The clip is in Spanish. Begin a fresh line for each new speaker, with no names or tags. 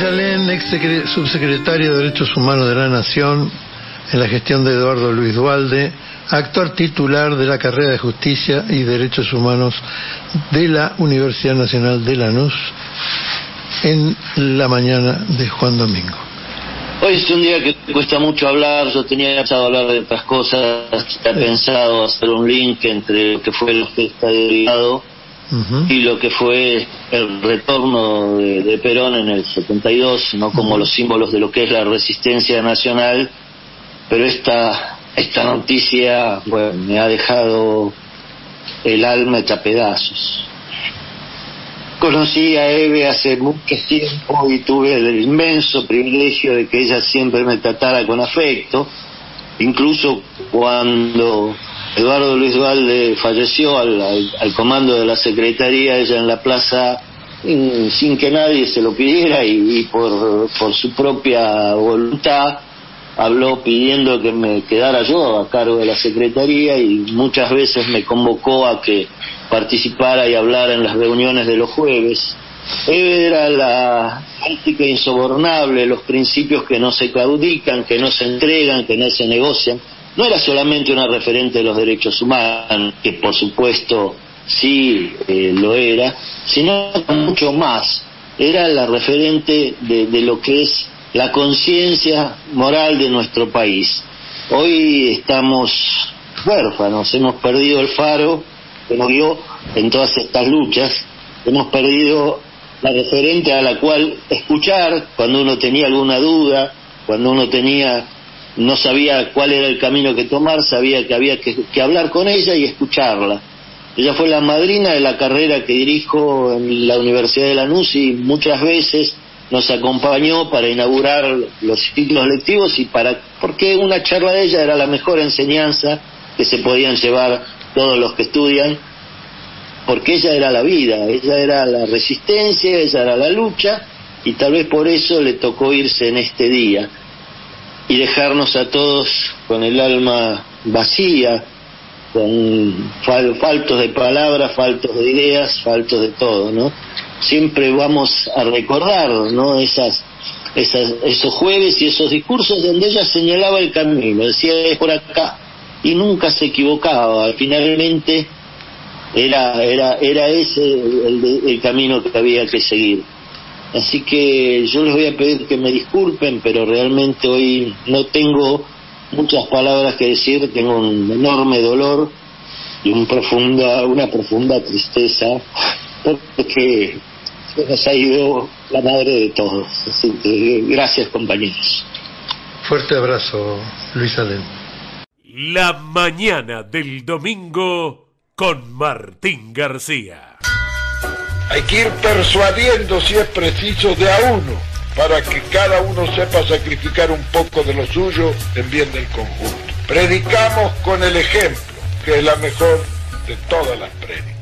ex subsecretario de Derechos Humanos de la Nación en la gestión de Eduardo Luis Dualde, actual titular de la carrera de Justicia y Derechos Humanos de la Universidad Nacional de Lanús, en la mañana de Juan Domingo.
Hoy es un día que cuesta mucho hablar, yo tenía pensado hablar de otras cosas, he pensado hacer un link entre lo que fue el está derivado y lo que fue el retorno de, Perón en el 72, no como los símbolos de lo que es la resistencia nacional, pero esta, esta noticia bueno, me ha dejado el alma hecha pedazos. Conocí a Eve hace mucho tiempo y tuve el inmenso privilegio de que ella siempre me tratara con afecto, incluso cuando Eduardo Luis Valde falleció al, comando de la Secretaría, ella en la plaza, sin que nadie se lo pidiera y, por, por su propia voluntad, habló pidiendo que me quedara yo a cargo de la Secretaría y muchas veces me convocó a que participara y hablara en las reuniones de los jueves. Era la ética insobornable, los principios que no se claudican, que no se entregan, que no se negocian no era solamente una referente de los derechos humanos, que por supuesto sí eh, lo era, sino mucho más. Era la referente de, lo que es la conciencia moral de nuestro país. Hoy estamos huérfanos, hemos perdido el faro que nos dio en todas estas luchas, hemos perdido la referente a la cual escuchar cuando uno tenía alguna duda, cuando uno tenía no sabía cuál era el camino que tomar, sabía que había que, hablar con ella y escucharla. Ella fue la madrina de la carrera que dirijo en la Universidad de Lanús y muchas veces nos acompañó para inaugurar los ciclos lectivos y para porque una charla de ella era la mejor enseñanza que se podían llevar todos los que estudian porque ella era la vida, ella era la resistencia, ella era la lucha y tal vez por eso le tocó irse en este día y dejarnos a todos con el alma vacía, con faltos de palabras, faltos de ideas, faltos de todo, ¿no? Siempre vamos a recordar, ¿no? Esas, esas, esos jueves y esos discursos donde ella señalaba el camino, decía es por acá y nunca se equivocaba. Finalmente era, era, era ese el camino que había que seguir. Así que yo les voy a pedir que me disculpen, pero realmente hoy no tengo muchas palabras que decir, tengo un enorme dolor y un profunda, una profunda tristeza porque se nos ha ido la madre de todos. Así que gracias compañeros.
Fuerte abrazo, Luis Alén.
La mañana del domingo con Martín García.
Hay que ir persuadiendo si es preciso de a uno para que cada uno sepa sacrificar un poco de lo suyo en bien del conjunto. Predicamos con el ejemplo, que es la mejor de todas las prédicas.